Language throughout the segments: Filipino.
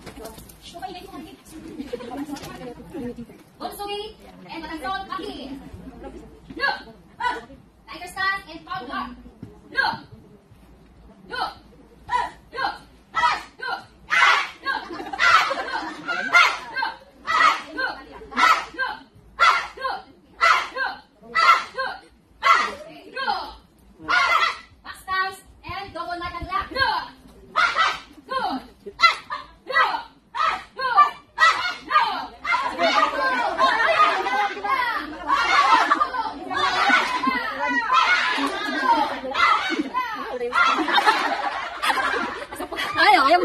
Cuba ini lagi. Boleh sugi, eh, makan sol, pagi.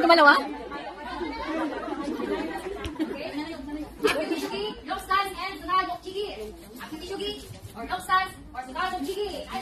Dumalawa? Loksas and Tagalog Chigi. Akin Chigi. Or Loksas or Tagalog Chigi. Ay,